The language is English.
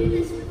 in this